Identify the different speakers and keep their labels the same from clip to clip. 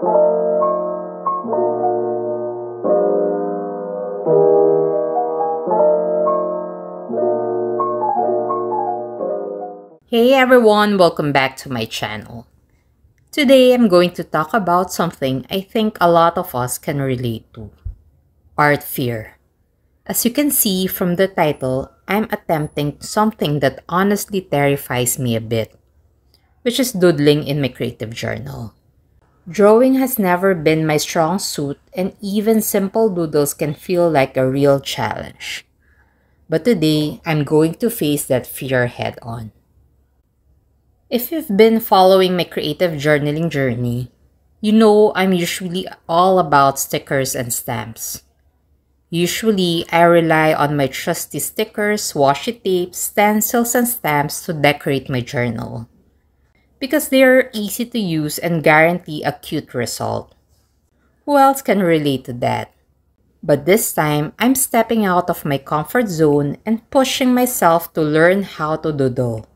Speaker 1: Hey everyone, welcome back to my channel. Today I'm going to talk about something I think a lot of us can relate to. Art fear. As you can see from the title, I'm attempting something that honestly terrifies me a bit, which is doodling in my creative journal. Drawing has never been my strong suit and even simple doodles can feel like a real challenge. But today, I'm going to face that fear head on. If you've been following my creative journaling journey, you know I'm usually all about stickers and stamps. Usually, I rely on my trusty stickers, washi tape, stencils, and stamps to decorate my journal because they are easy to use and guarantee a cute result. Who else can relate to that? But this time, I'm stepping out of my comfort zone and pushing myself to learn how to doodle.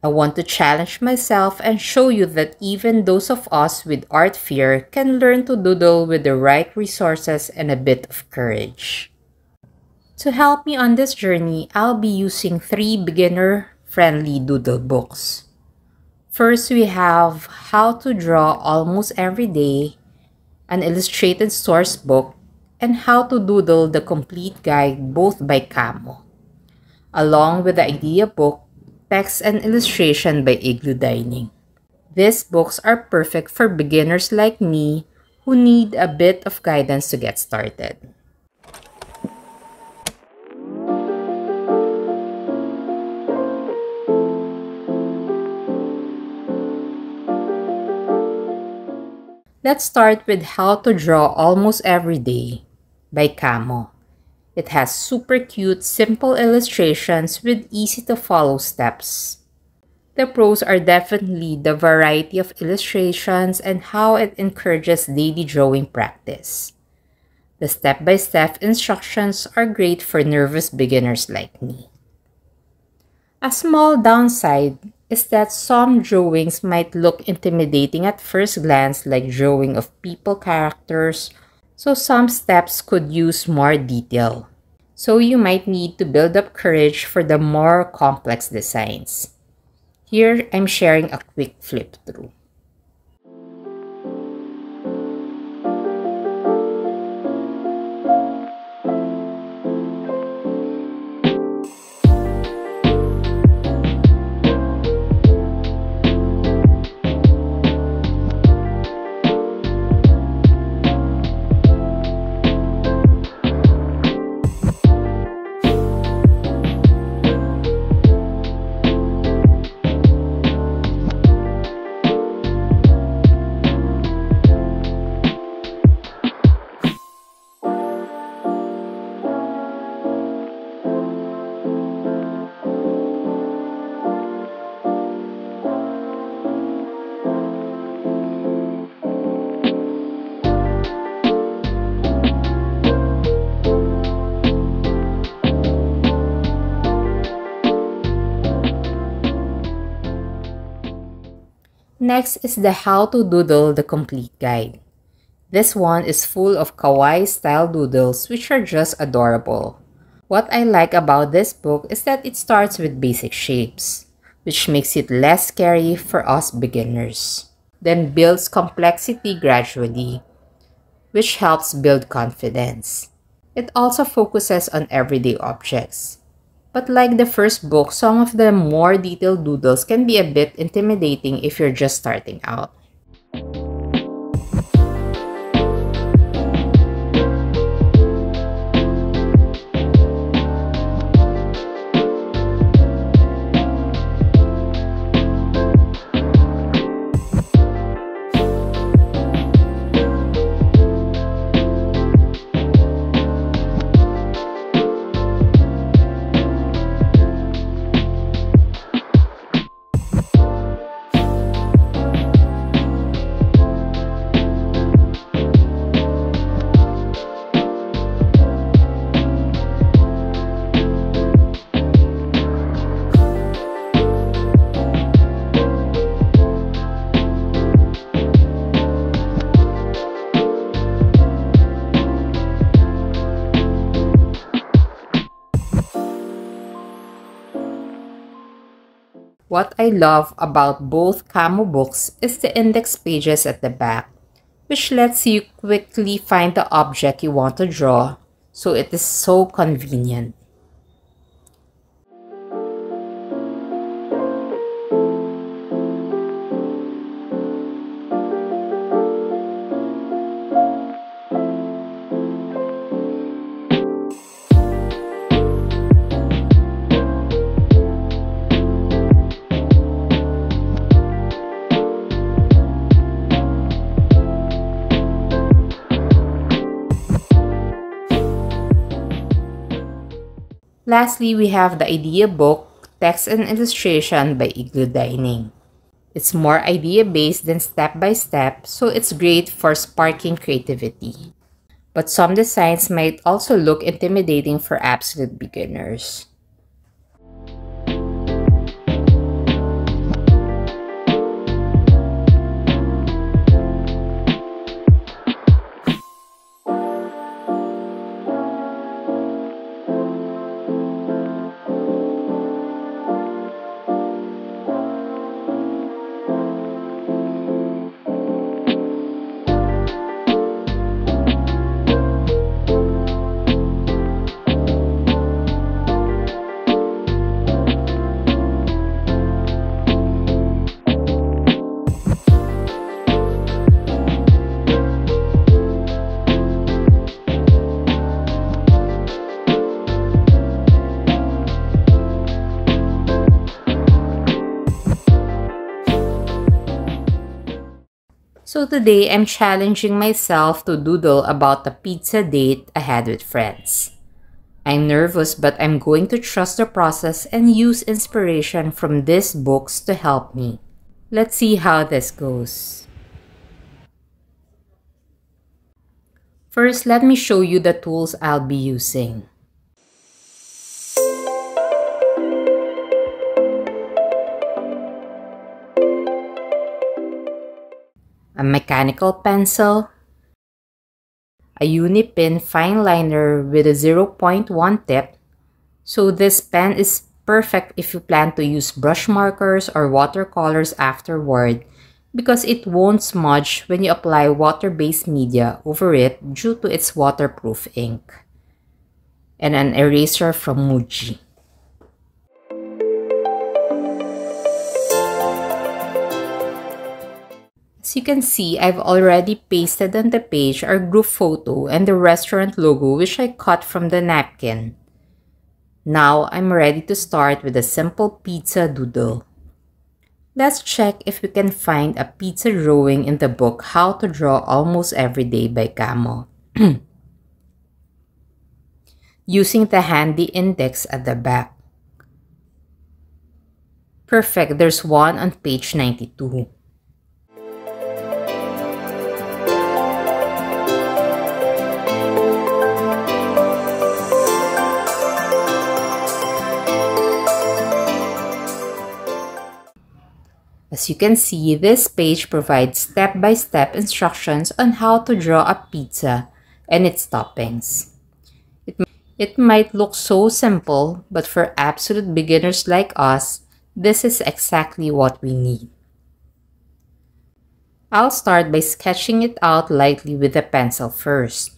Speaker 1: I want to challenge myself and show you that even those of us with art fear can learn to doodle with the right resources and a bit of courage. To help me on this journey, I'll be using three beginner-friendly doodle books. First, we have How to Draw Almost Every Day, an illustrated source book, and How to Doodle the Complete Guide both by Kamo, along with the idea book text and illustration by Igloo Dining. These books are perfect for beginners like me who need a bit of guidance to get started. Let's start with How to Draw Almost Every Day by Kamo. It has super cute, simple illustrations with easy to follow steps. The pros are definitely the variety of illustrations and how it encourages daily drawing practice. The step-by-step -step instructions are great for nervous beginners like me. A small downside is that some drawings might look intimidating at first glance like drawing of people characters so some steps could use more detail. So you might need to build up courage for the more complex designs. Here, I'm sharing a quick flip through. Next is the How to Doodle the Complete Guide. This one is full of kawaii style doodles which are just adorable. What I like about this book is that it starts with basic shapes, which makes it less scary for us beginners, then builds complexity gradually, which helps build confidence. It also focuses on everyday objects, but like the first book, some of the more detailed doodles can be a bit intimidating if you're just starting out. What I love about both Kamo books is the index pages at the back, which lets you quickly find the object you want to draw, so it is so convenient. Lastly, we have the idea book, text and illustration by Igloo Dining. It's more idea-based than step-by-step, -step, so it's great for sparking creativity. But some designs might also look intimidating for absolute beginners. So today, I'm challenging myself to doodle about a pizza date I had with friends. I'm nervous, but I'm going to trust the process and use inspiration from these books to help me. Let's see how this goes. First, let me show you the tools I'll be using. A mechanical pencil, a Unipin fine liner with a 0.1 tip. So this pen is perfect if you plan to use brush markers or watercolors afterward because it won't smudge when you apply water-based media over it due to its waterproof ink. And an eraser from Muji. As you can see, I've already pasted on the page our group photo and the restaurant logo which I cut from the napkin. Now I'm ready to start with a simple pizza doodle. Let's check if we can find a pizza drawing in the book How to Draw Almost Every Day by Kamo. Using the handy index at the back. Perfect, there's one on page 92. As you can see, this page provides step-by-step -step instructions on how to draw a pizza and its toppings. It, it might look so simple, but for absolute beginners like us, this is exactly what we need. I'll start by sketching it out lightly with a pencil first.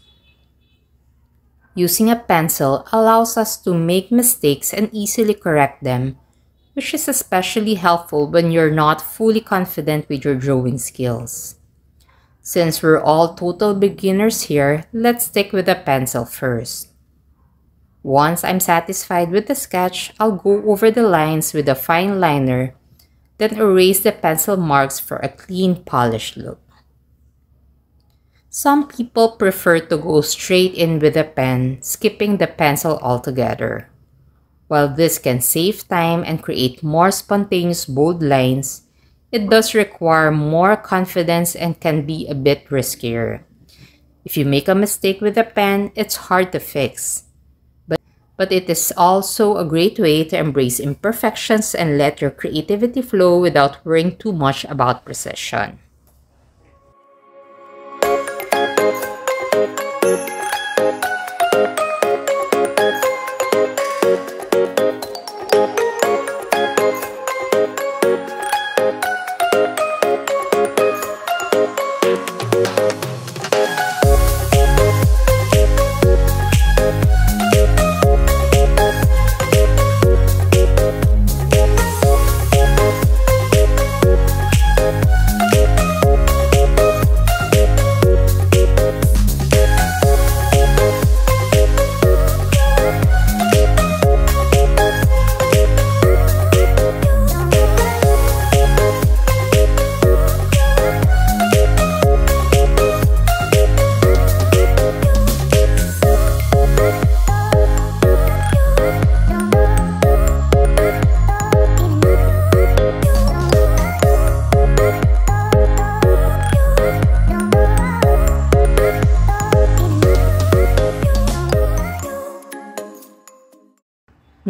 Speaker 1: Using a pencil allows us to make mistakes and easily correct them which is especially helpful when you're not fully confident with your drawing skills. Since we're all total beginners here, let's stick with the pencil first. Once I'm satisfied with the sketch, I'll go over the lines with a fine liner, then erase the pencil marks for a clean, polished look. Some people prefer to go straight in with a pen, skipping the pencil altogether. While this can save time and create more spontaneous bold lines, it does require more confidence and can be a bit riskier. If you make a mistake with a pen, it's hard to fix. But, but it is also a great way to embrace imperfections and let your creativity flow without worrying too much about precision.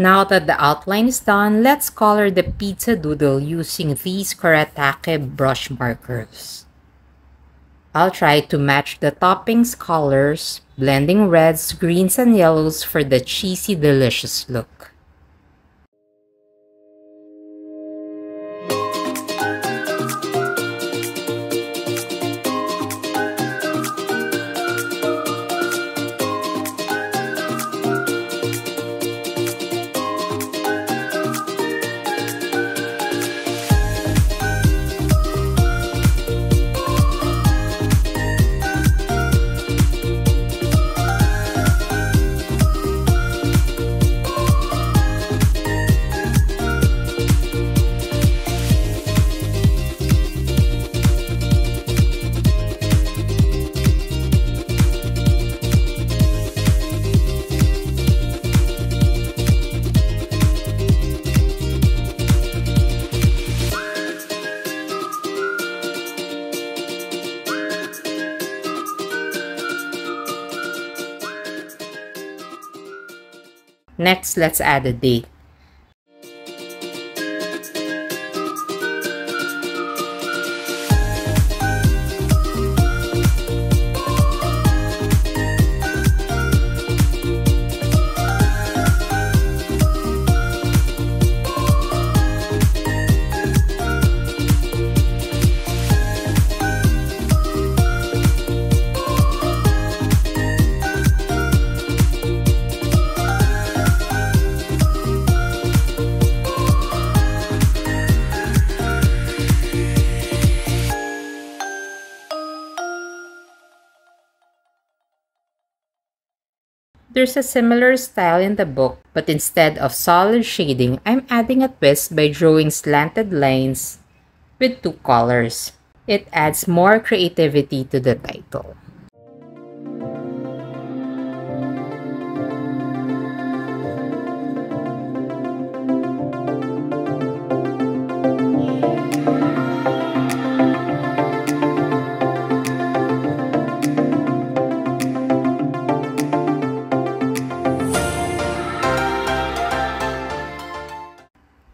Speaker 1: Now that the outline is done, let's color the pizza doodle using these Kuretake brush markers. I'll try to match the toppings colors, blending reds, greens, and yellows for the cheesy delicious look. Next, let's add a date. There's a similar style in the book, but instead of solid shading, I'm adding a twist by drawing slanted lines with two colors. It adds more creativity to the title.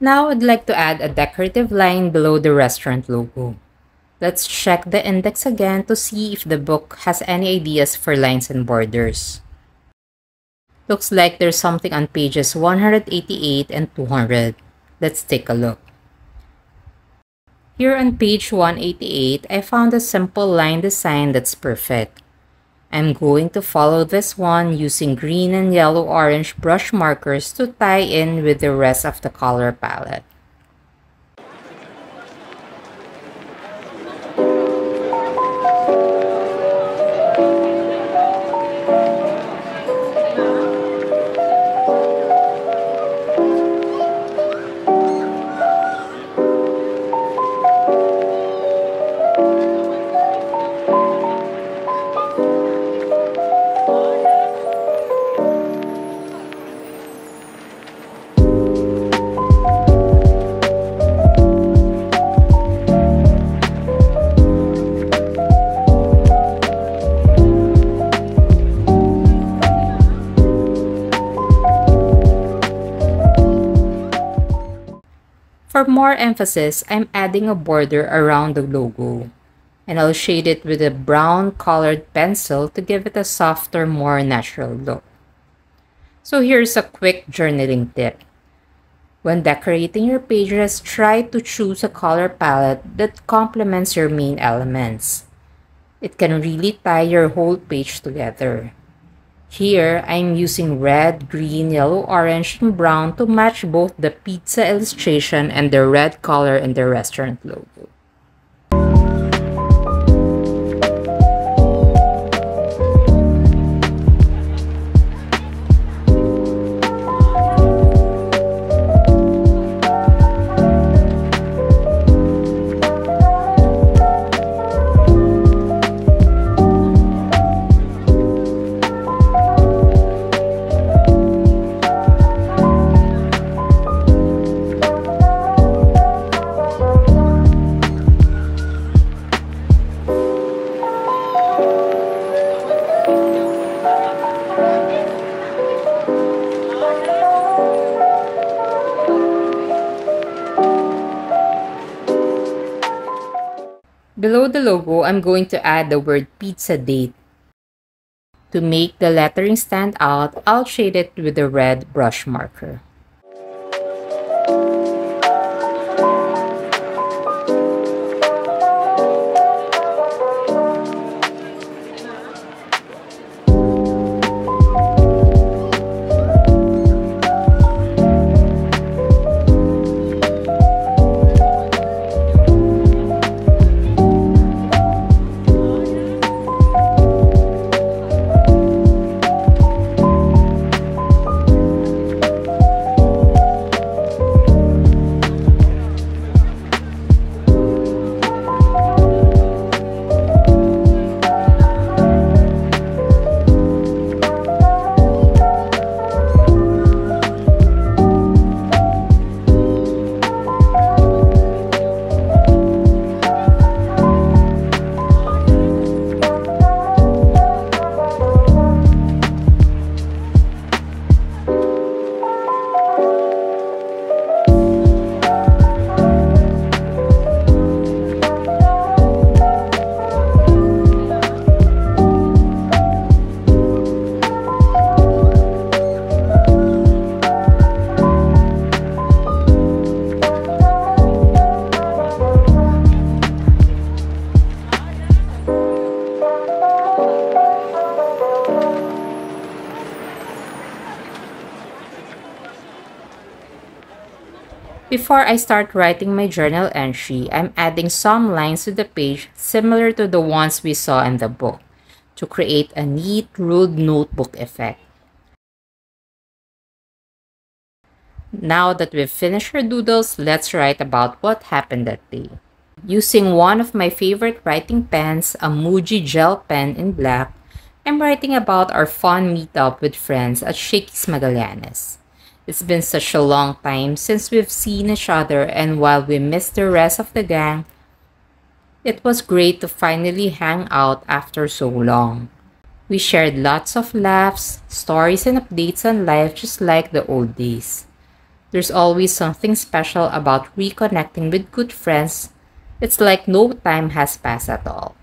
Speaker 1: Now I'd like to add a decorative line below the restaurant logo. Let's check the index again to see if the book has any ideas for lines and borders. Looks like there's something on pages 188 and 200. Let's take a look. Here on page 188, I found a simple line design that's perfect. I'm going to follow this one using green and yellow-orange brush markers to tie in with the rest of the color palette. For more emphasis, I'm adding a border around the logo. And I'll shade it with a brown colored pencil to give it a softer, more natural look. So here's a quick journaling tip. When decorating your pages, try to choose a color palette that complements your main elements. It can really tie your whole page together. Here, I'm using red, green, yellow, orange, and brown to match both the pizza illustration and the red color in the restaurant logo. Below the logo, I'm going to add the word pizza date. To make the lettering stand out, I'll shade it with a red brush marker. Before I start writing my journal entry, I'm adding some lines to the page similar to the ones we saw in the book to create a neat ruled notebook effect. Now that we've finished our doodles, let's write about what happened that day. Using one of my favorite writing pens, a Muji gel pen in black, I'm writing about our fun meetup with friends at Shakey's Magallanes. It's been such a long time since we've seen each other and while we miss the rest of the gang, it was great to finally hang out after so long. We shared lots of laughs, stories, and updates on life just like the old days. There's always something special about reconnecting with good friends. It's like no time has passed at all.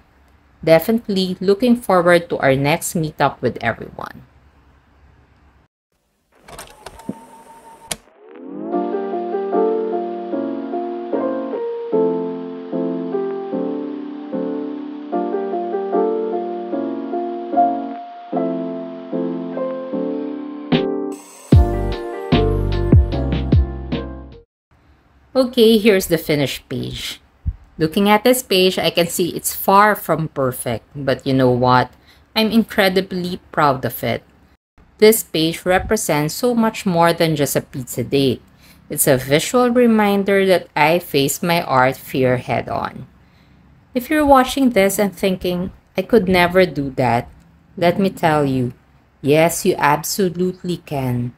Speaker 1: Definitely looking forward to our next meetup with everyone. Okay, here's the finished page. Looking at this page, I can see it's far from perfect, but you know what? I'm incredibly proud of it. This page represents so much more than just a pizza date. It's a visual reminder that I faced my art fear head on. If you're watching this and thinking, I could never do that, let me tell you, yes, you absolutely can.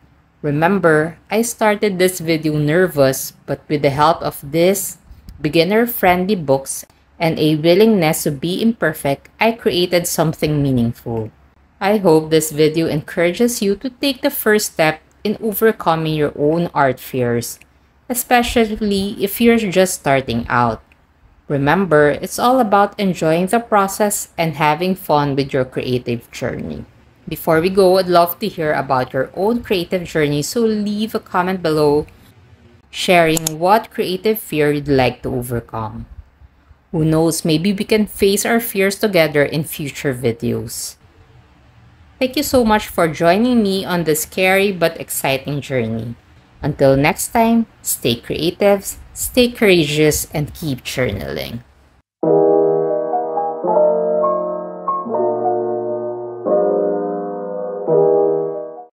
Speaker 1: Remember, I started this video nervous, but with the help of this beginner-friendly books and a willingness to be imperfect, I created something meaningful. I hope this video encourages you to take the first step in overcoming your own art fears, especially if you're just starting out. Remember, it's all about enjoying the process and having fun with your creative journey. Before we go, I'd love to hear about your own creative journey, so leave a comment below sharing what creative fear you'd like to overcome. Who knows, maybe we can face our fears together in future videos. Thank you so much for joining me on this scary but exciting journey. Until next time, stay creative, stay courageous, and keep journaling.